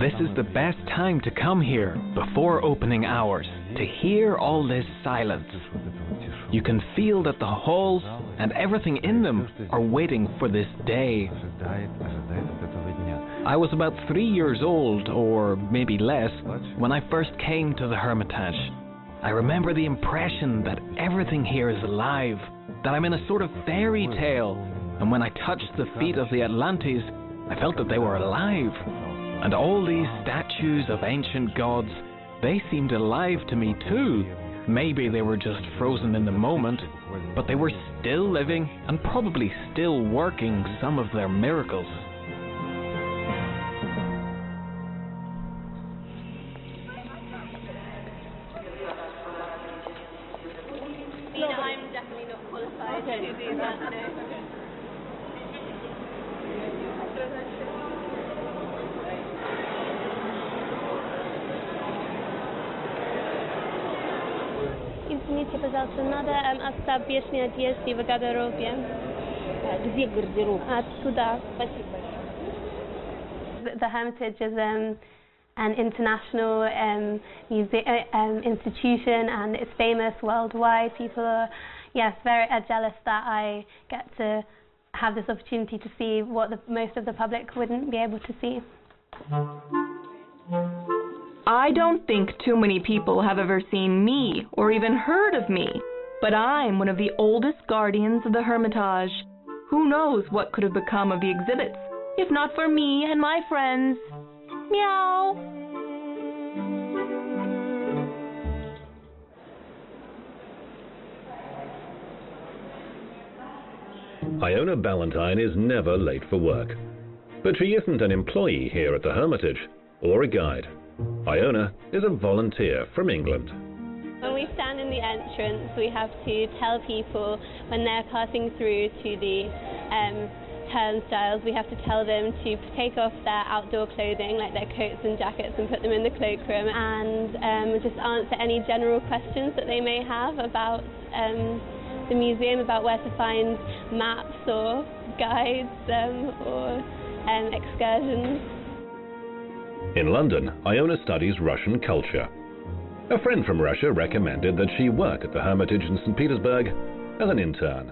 This is the best time to come here before opening hours to hear all this silence. You can feel that the halls and everything in them are waiting for this day. I was about three years old, or maybe less, when I first came to the Hermitage. I remember the impression that everything here is alive, that I'm in a sort of fairy tale, and when I touched the feet of the Atlantes, I felt that they were alive. And all these statues of ancient gods, they seemed alive to me too. Maybe they were just frozen in the moment, but they were still living and probably still working some of their miracles. оставь верхние одежды в гардеробе. Где гардероб? А, туда. Спасибо большое. The, the Hermitage is um, an international um, muse- uh, um, institution and it's famous worldwide. People are, yes, very uh, jealous that I get to have this opportunity to see what the, most of the public wouldn't be able to see. I don't think too many people have ever seen me or even heard of me, but I'm one of the oldest guardians of the Hermitage. Who knows what could have become of the exhibits if not for me and my friends? Meow. Iona Ballantyne is never late for work. But she isn't an employee here at the Hermitage or a guide. Iona is a volunteer from England. When we stand in the entrance, we have to tell people when they're passing through to the um, turnstiles, we have to tell them to take off their outdoor clothing, like their coats and jackets, and put them in the cloakroom, and um, just answer any general questions that they may have about um, the museum, about where to find maps or guides um, or um, excursions. In London, Iona studies Russian culture. A friend from Russia recommended that she work at the Hermitage in St. Petersburg as an intern.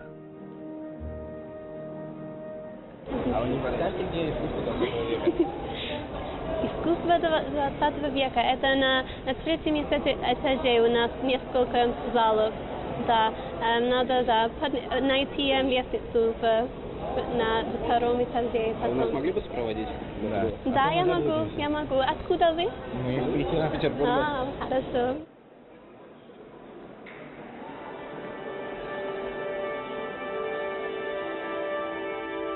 А вы не подскажете, где искусство 20 века? Искусство два- 20 века. Это на, на третьем эта- этаже у нас несколько залов. Да, эм, надо да, под- найти эм, лестницу в, в- на втором этаже. А вы нас потом. могли бы сопроводить? Да. Да, я могу, я могу. Откуда вы? Мы из Питера, Петербурга. А, хорошо.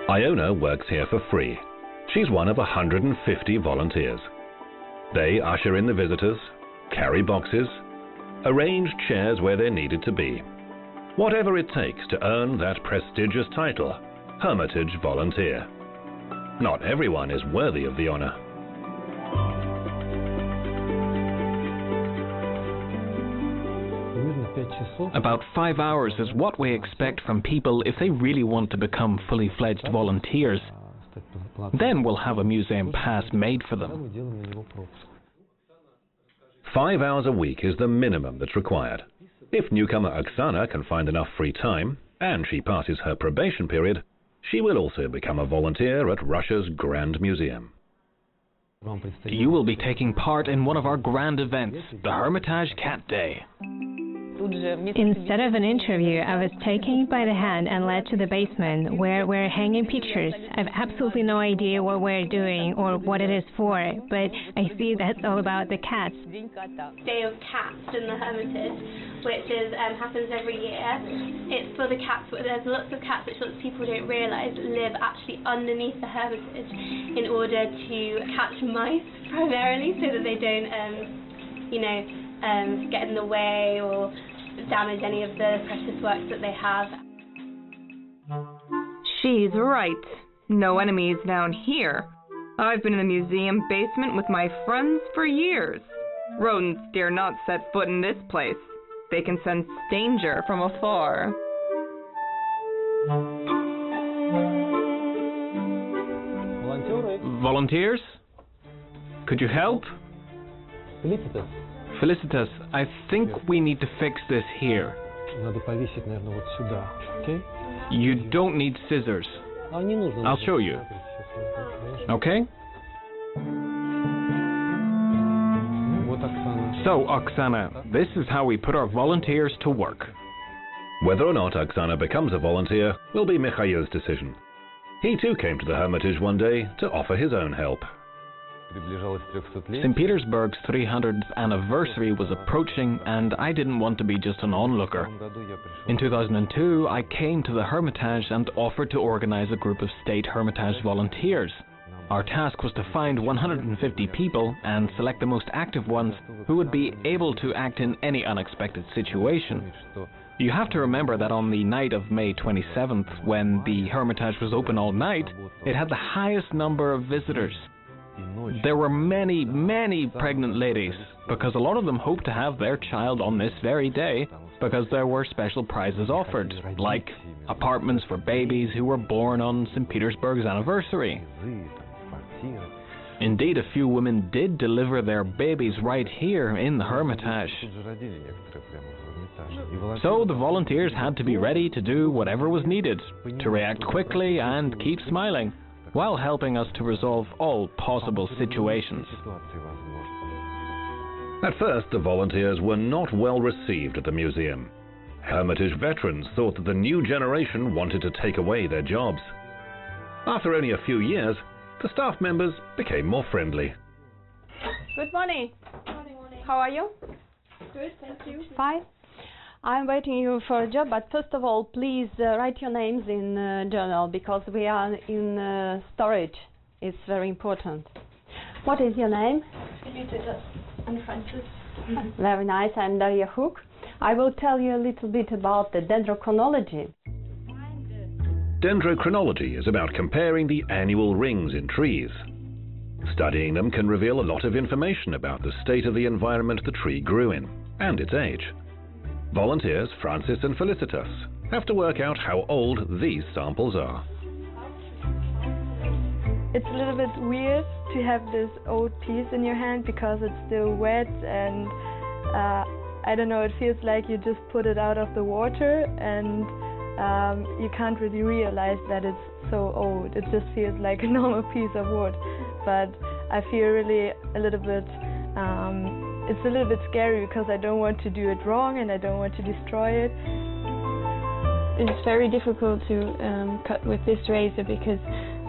Iona works here for free. She's one of 150 volunteers. They usher in the visitors, carry boxes, arrange chairs where they're needed to be. Whatever it takes to earn that prestigious title, Hermitage Volunteer. Not everyone is worthy of the honor. About five hours is what we expect from people if they really want to become fully fledged volunteers. Then we'll have a museum pass made for them. Five hours a week is the minimum that's required. If newcomer Oksana can find enough free time, and she passes her probation period, she will also become a volunteer at Russia's Grand Museum. You will be taking part in one of our grand events, the Hermitage Cat Day. Instead of an interview, I was taken by the hand and led to the basement where we're hanging pictures. I've absolutely no idea what we're doing or what it is for, but I see that's all about the cats. Day of Cats in the Hermitage, which is um, happens every year. It's for the cats, but there's lots of cats which lots of people don't realise live actually underneath the Hermitage in order to catch mice primarily, so that they don't, um, you know, um, get in the way or damage any of the precious works that they have. She's right. No enemies down here. I've been in the museum basement with my friends for years. Rodents dare not set foot in this place. They can sense danger from afar. Volunteers? Could you help? Felicitas, Felicitas, I think we need to fix this here. надо повесить, наверное, вот сюда. Окей? You don't need scissors, А не нужно. I'll show you. okay? Вот Оксана. So, Oksana, this is how we put our volunteers to work. Whether or not Oksana becomes a volunteer will be Mikhail's decision. He too came to the Hermitage one day to offer his own help. St. Petersburg's 300th anniversary was approaching, and I didn't want to be just an onlooker. In 2002, I came to the Hermitage and offered to organize a group of state Hermitage volunteers. Our task was to find 150 people and select the most active ones who would be able to act in any unexpected situation. You have to remember that on the night of May 27th, when the Hermitage was open all night, it had the highest number of visitors. There were many, many pregnant ladies, because a lot of them hoped to have their child on this very day, because there were special prizes offered, like apartments for babies who were born on St. Petersburg's anniversary. Indeed, a few women did deliver their babies right here in the Hermitage. So the volunteers had to be ready to do whatever was needed, to react quickly and keep smiling, while helping us to resolve all possible situations. At first, the volunteers were not well received at the museum. Hermitage veterans thought that the new generation wanted to take away their jobs. After only a few years, the staff members became more friendly. Good morning. How are you? Good, thank you. Fine. I'm waiting you for a job, but first of all, please uh, write your names in uh, journal because we are in uh, storage. It's very important. What is your name? And Francis. Very nice. And Daria Hook. I will tell you a little bit about the dendrochronology. Dendrochronology is about comparing the annual rings in trees. Studying them can reveal a lot of information about the state of the environment the tree grew in and its age. Volunteers Francis and Felicitas have to work out how old these samples are. It's a little bit weird to have this old piece in your hand because it's still wet and uh, I don't know, it feels like you just put it out of the water and um, you can't really realize that it's so old. It just feels like a normal piece of wood. But I feel really a little bit, um, it's a little bit scary because I don't want to do it wrong and I don't want to destroy it. It's very difficult to um, cut with this razor because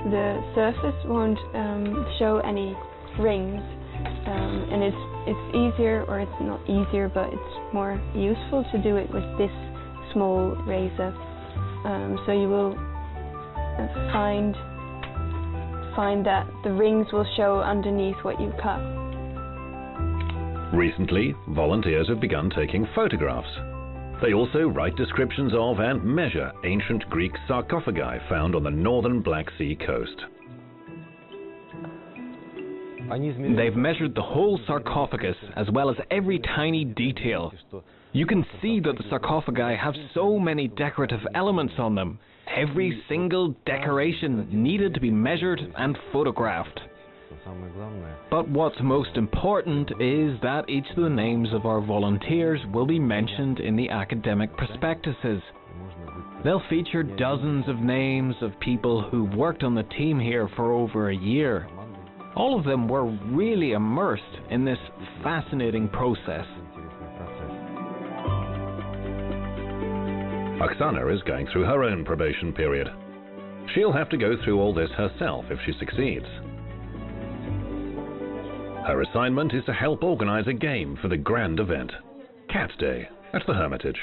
the surface won't um, show any rings um, and it's it's easier or it's not easier but it's more useful to do it with this small razor um, so you will uh, find find that the rings will show underneath what you cut. Recently, volunteers have begun taking photographs. They also write descriptions of and measure ancient Greek sarcophagi found on the northern Black Sea coast. They've measured the whole sarcophagus as well as every tiny detail. You can see that the sarcophagi have so many decorative elements on them. Every single decoration needed to be measured and photographed. But what's most important is that each of the names of our volunteers will be mentioned in the academic prospectuses. They'll feature dozens of names of people who worked on the team here for over a year. All of them were really immersed in this fascinating process. Oksana is going through her own probation period. She'll have to go through all this herself if she succeeds. Her assignment is to help organize a game for the grand event, Cats Day, at the Hermitage.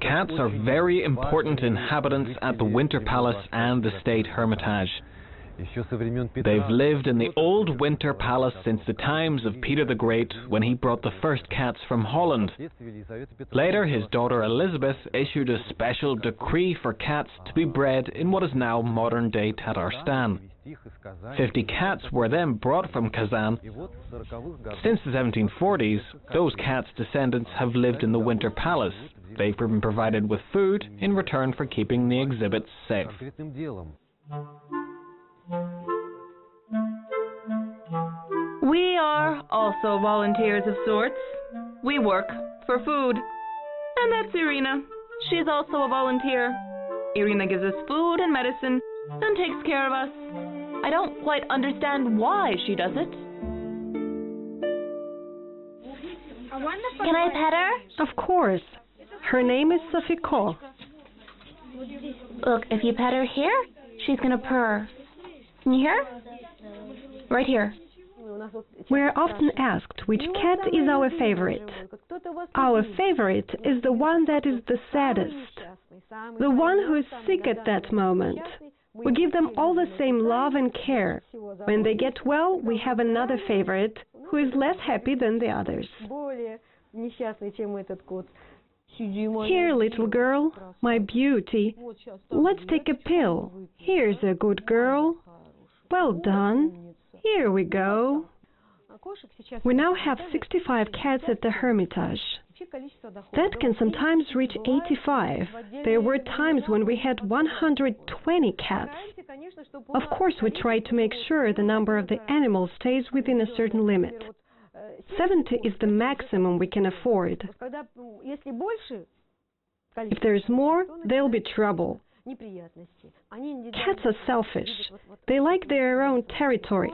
Cats are very important inhabitants at the Winter Palace and the State Hermitage. They've lived in the old Winter Palace since the times of Peter the Great when he brought the first cats from Holland. Later, his daughter Elizabeth issued a special decree for cats to be bred in what is now modern day Tatarstan. Fifty cats were then brought from Kazan. Since the 1740s, those cats' descendants have lived in the Winter Palace, They've been provided with food in return for keeping the exhibits safe. Also volunteers of sorts. We work for food. And that's Irina. She's also a volunteer. Irina gives us food and medicine and takes care of us. I don't quite understand why she does it. Can I pet her? Of course. Her name is Sofiko. Look, if you pet her here, she's gonna purr. Can you hear? Right here. We're often asked which cat is our favorite. Our favorite is the one that is the saddest, the one who is sick at that moment. We give them all the same love and care. When they get well, we have another favorite who is less happy than the others. Here, little girl, my beauty. Let's take a pill. Here's a good girl. Well done. Here we go. We now have 65 cats at the Hermitage. That can sometimes reach 85. There were times when we had 120 cats. Of course, we try to make sure the number of the animals stays within a certain limit. 70 is the maximum we can afford. If there's more, there'll be trouble. Cats are selfish. They like their own territory.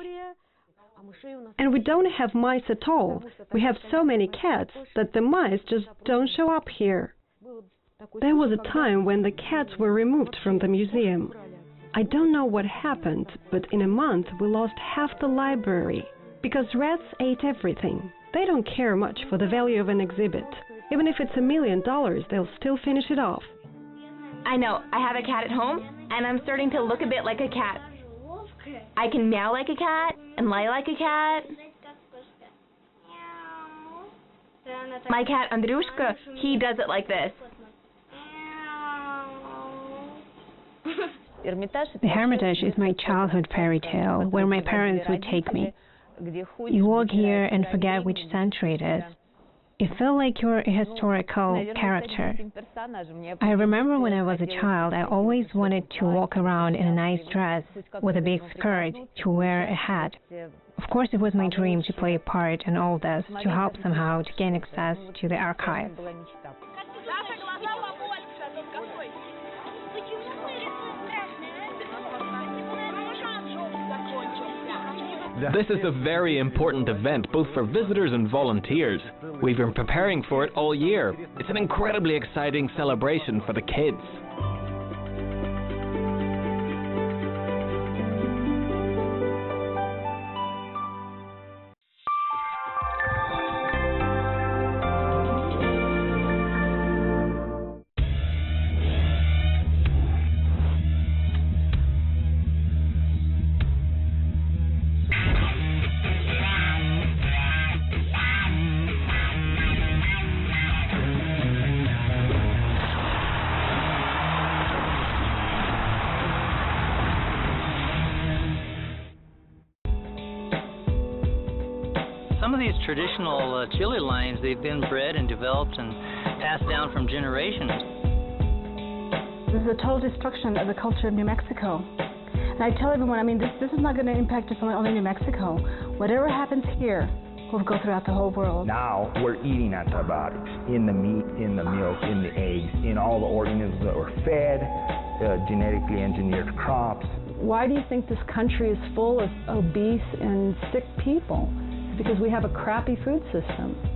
And we don't have mice at all. We have so many cats that the mice just don't show up here. There was a time when the cats were removed from the museum. I don't know what happened, but in a month we lost half the library because rats ate everything. They don't care much for the value of an exhibit. Even if it's a million dollars, they'll still finish it off. I know, I have a cat at home, and I'm starting to look a bit like a cat. I can meow like a cat and lie like a cat. My cat Andrushka, he does it like this. The Hermitage is my childhood fairy tale where my parents would take me. You walk here and forget which century it is. You felt like you're a historical character. I remember when I was a child, I always wanted to walk around in a nice dress with a big skirt, to wear a hat. Of course, it was my dream to play a part in all this, to help somehow to gain access to the archive. This is a very important event, both for visitors and volunteers. We've been preparing for it all year. It's an incredibly exciting celebration for the kids. Some of these traditional uh, chili lines, they've been bred and developed and passed down from generations. This is a total destruction of the culture of New Mexico. And I tell everyone, I mean, this, this is not going to impact just only New Mexico. Whatever happens here will go throughout the whole world. Now we're eating antibiotics in the meat, in the milk, in the eggs, in all the organisms that were fed, uh, genetically engineered crops. Why do you think this country is full of obese and sick people? Because we have a crappy food system.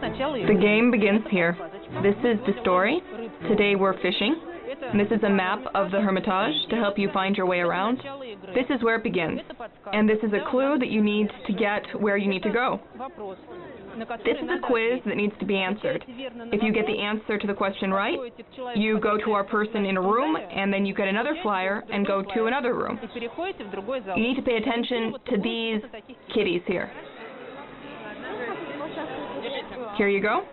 The game begins here. This is the story. Today we're fishing. This is a map of the Hermitage to help you find your way around. This is where it begins. And this is a clue that you need to get where you need to go. This is a quiz that needs to be answered. If you get the answer to the question right, you go to our person in a room, and then you get another flyer and go to another room. You need to pay attention to these kitties here. Here you go.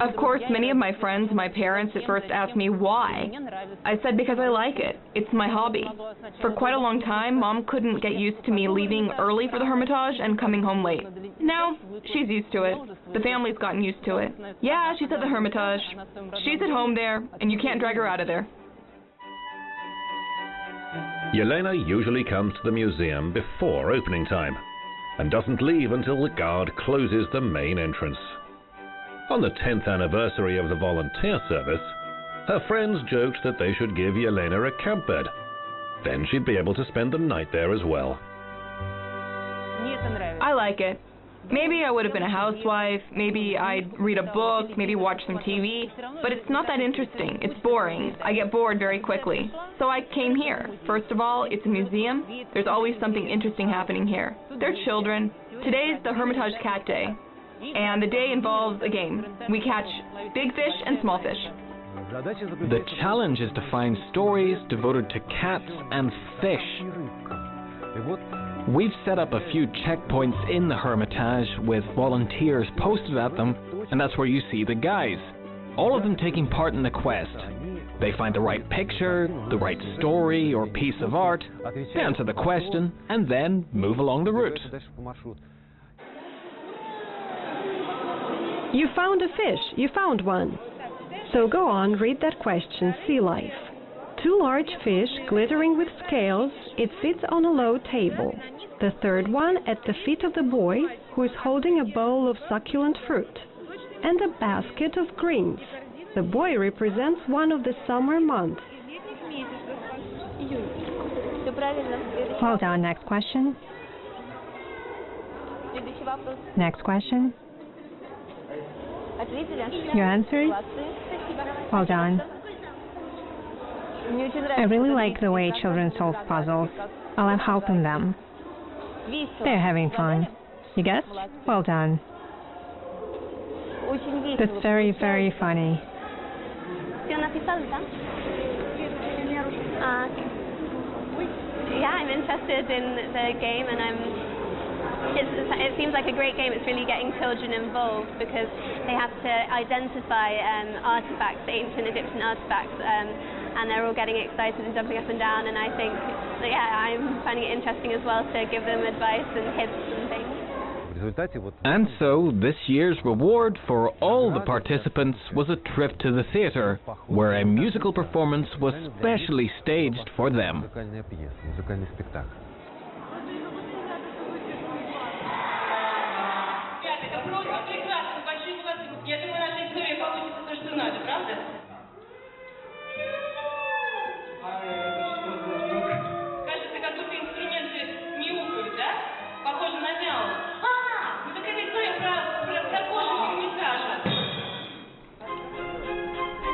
Of course, many of my friends, my parents at first asked me why. I said because I like it. It's my hobby. For quite a long time, mom couldn't get used to me leaving early for the Hermitage and coming home late. Now, she's used to it. The family's gotten used to it. Yeah, she's at the Hermitage. She's at home there, and you can't drag her out of there. Yelena usually comes to the museum before opening time and doesn't leave until the guard closes the main entrance. On the 10th anniversary of the volunteer service, her friends joked that they should give Yelena a camp bed. Then she'd be able to spend the night there as well. I like it. Maybe I would have been a housewife, maybe I'd read a book, maybe watch some TV, but it's not that interesting. It's boring. I get bored very quickly. So I came here. First of all, it's a museum. There's always something interesting happening here. They're children. Today is the Hermitage Cat Day, and the day involves a game. We catch big fish and small fish. The challenge is to find stories devoted to cats and fish. We've set up a few checkpoints in the Hermitage with volunteers posted at them, and that's where you see the guys. All of them taking part in the quest. They find the right picture, the right story or piece of art, answer the question, and then move along the route. You found a fish. You found one. So go on, read that question, sea life. Two large fish glittering with scales, it sits on a low table. The third one at the feet of the boy, who is holding a bowl of succulent fruit, and a basket of greens. The boy represents one of the summer months. Well done. Next question. Next question. Your answers? Well done. I really like the way children solve puzzles. I love helping them. They're having fun. You guessed? Well done. That's very, very funny. Uh, yeah, I'm interested in the game and I'm it seems like a great game. It's really getting children involved because they have to identify um, artifacts, ancient Egyptian artifacts, um, and they're all getting excited and jumping up and down. And I think, yeah, I'm finding it interesting as well to give them advice and tips and things. And so, this year's reward for all the participants was a trip to the theatre, where a musical performance was specially staged for them.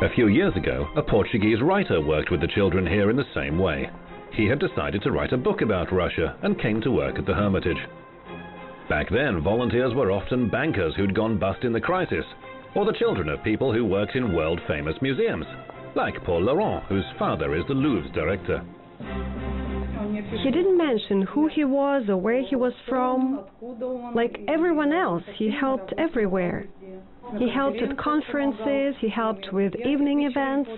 A few years ago, a Portuguese writer worked with the children here in the same way. He had decided to write a book about Russia and came to work at the Hermitage. Back then, volunteers were often bankers who'd gone bust in the crisis, or the children of people who worked in world famous museums, like Paul Laurent, whose father is the Louvre's director. He didn't mention who he was or where he was from. Like everyone else, he helped everywhere. He helped at conferences, he helped with evening events,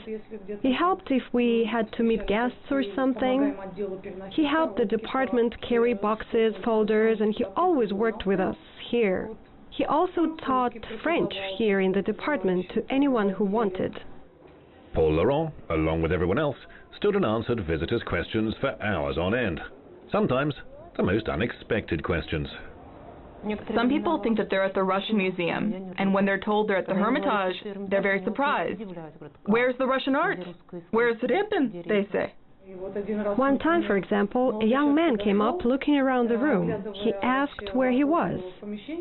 he helped if we had to meet guests or something. He helped the department carry boxes, folders, and he always worked with us here. He also taught French here in the department to anyone who wanted. Paul Laurent, along with everyone else, stood and answered visitors' questions for hours on end. Sometimes the most unexpected questions. Some people think that they're at the Russian Museum, and when they're told they're at the Hermitage, they're very surprised. Where's the Russian art? Where's Repin? They say. One time, for example, a young man came up looking around the room. He asked where he was.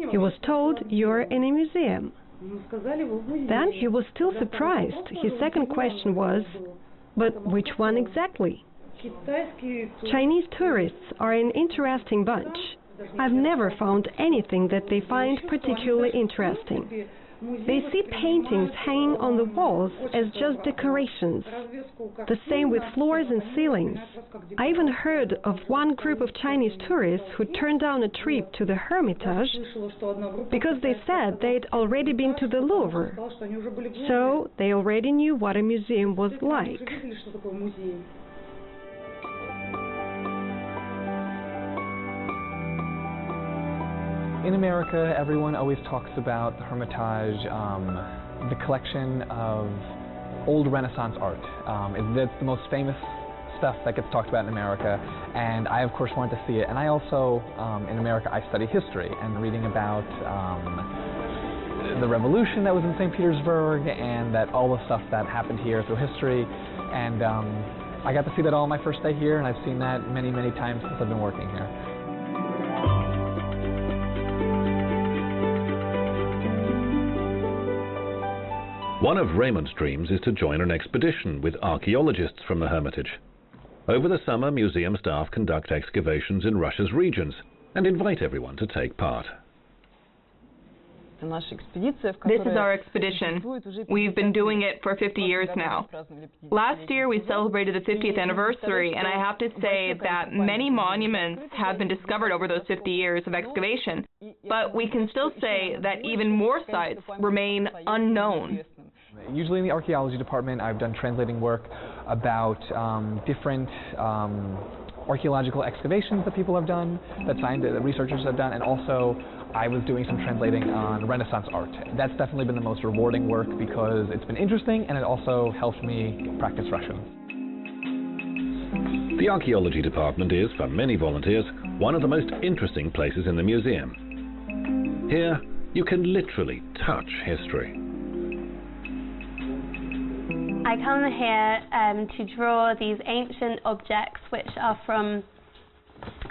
He was told, You're in a museum. Then he was still surprised. His second question was, But which one exactly? Chinese tourists are an interesting bunch. I've never found anything that they find particularly interesting. They see paintings hanging on the walls as just decorations. The same with floors and ceilings. I even heard of one group of Chinese tourists who turned down a trip to the Hermitage because they said they'd already been to the Louvre. So they already knew what a museum was like. In America, everyone always talks about the Hermitage, um, the collection of old Renaissance art. Um, that's the most famous stuff that gets talked about in America, and I, of course, wanted to see it. And I also, um, in America, I study history and reading about um, the revolution that was in St. Petersburg and that all the stuff that happened here through history. And um, I got to see that all my first day here, and I've seen that many, many times since I've been working here. One of Raymond's dreams is to join an expedition with archaeologists from the Hermitage. Over the summer, museum staff conduct excavations in Russia's regions and invite everyone to take part. This is our expedition. We've been doing it for 50 years now. Last year we celebrated the 50th anniversary, and I have to say that many monuments have been discovered over those 50 years of excavation, but we can still say that even more sites remain unknown. Usually in the archaeology department, I've done translating work about um, different um, archaeological excavations that people have done, that scientists, that researchers have done, and also I was doing some translating on Renaissance art. That's definitely been the most rewarding work because it's been interesting and it also helped me practice Russian. The archaeology department is, for many volunteers, one of the most interesting places in the museum. Here, you can literally touch history. I come here um, to draw these ancient objects which are from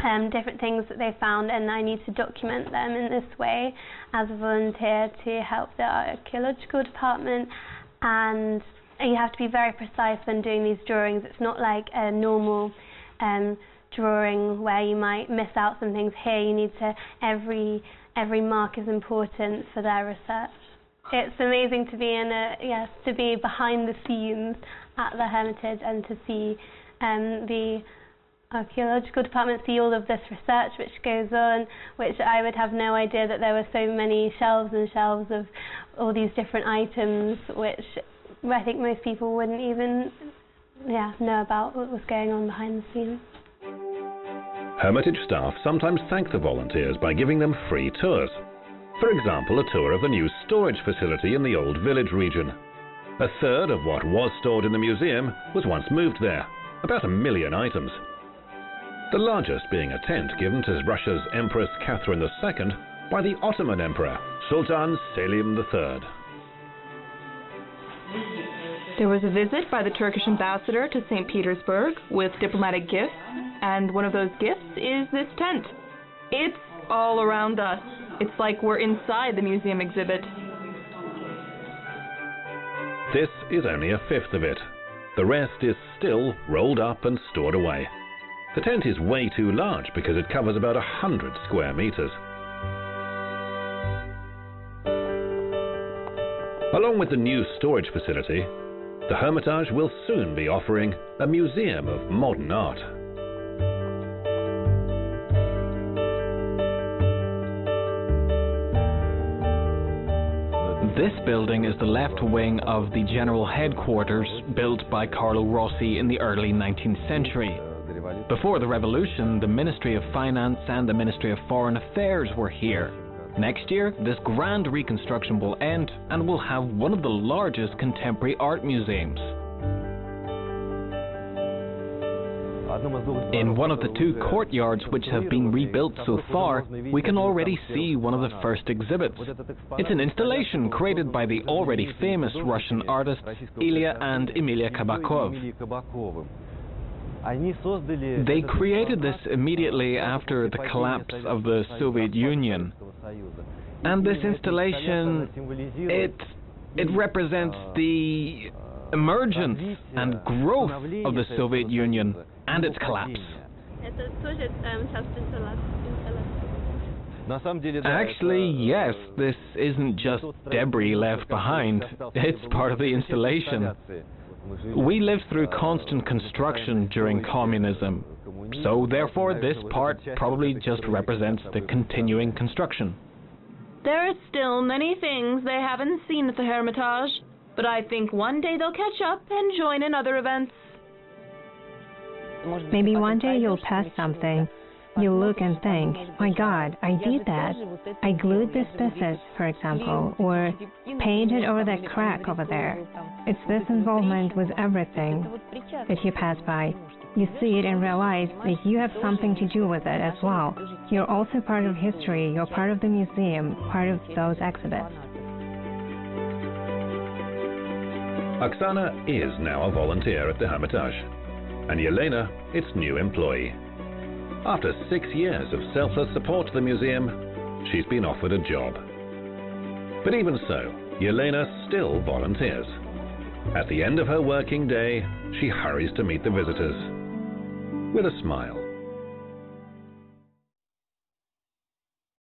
um, different things that they found and I need to document them in this way as a volunteer to help the archaeological department and you have to be very precise when doing these drawings. It's not like a normal um, drawing where you might miss out some things. Here you need to, every, every mark is important for their research. It's amazing to be in a, yes, to be behind the scenes at the Hermitage and to see um, the archaeological department see all of this research which goes on, which I would have no idea that there were so many shelves and shelves of all these different items, which I think most people wouldn't even yeah, know about what was going on behind the scenes. Hermitage staff sometimes thank the volunteers by giving them free tours. For example, a tour of a new storage facility in the old village region. A third of what was stored in the museum was once moved there, about a million items the largest being a tent given to Russia's Empress Catherine II by the Ottoman Emperor Sultan Selim III. There was a visit by the Turkish ambassador to St. Petersburg with diplomatic gifts, and one of those gifts is this tent. It's all around us. It's like we're inside the museum exhibit. This is only a fifth of it. The rest is still rolled up and stored away. The tent is way too large because it covers about a 100 square meters. Along with the new storage facility, the Hermitage will soon be offering a museum of modern art. This building is the left wing of the general headquarters built by Carlo Rossi in the early 19th century. Before the revolution, the Ministry of Finance and the Ministry of Foreign Affairs were here. Next year, this grand reconstruction will end and we'll have one of the largest contemporary art museums. In one of the two courtyards which have been rebuilt so far, we can already see one of the first exhibits. It's an installation created by the already famous Russian artists Ilya and Emilia Kabakov. They created this immediately after the collapse of the Soviet Union. And this installation, it, it represents the emergence and growth of the Soviet Union and its collapse. Actually, yes, this isn't just debris left behind, it's part of the installation. We lived through constant construction during communism, so therefore this part probably just represents the continuing construction. There are still many things they haven't seen at the Hermitage, but I think one day they'll catch up and join in other events. Maybe one day you'll pass something. You'll look and think, my God, I did that. I glued this pieces, for example, or painted over that crack over there. It's this involvement with everything that you pass by. You see it and realize that you have something to do with it as well. You're also part of history, you're part of the museum, part of those exhibits. Oksana is now a volunteer at the Hermitage, and Yelena its new employee. After six years of selfless support to the museum, she's been offered a job. But even so, Yelena still volunteers. At the end of her working day, she hurries to meet the visitors with a smile.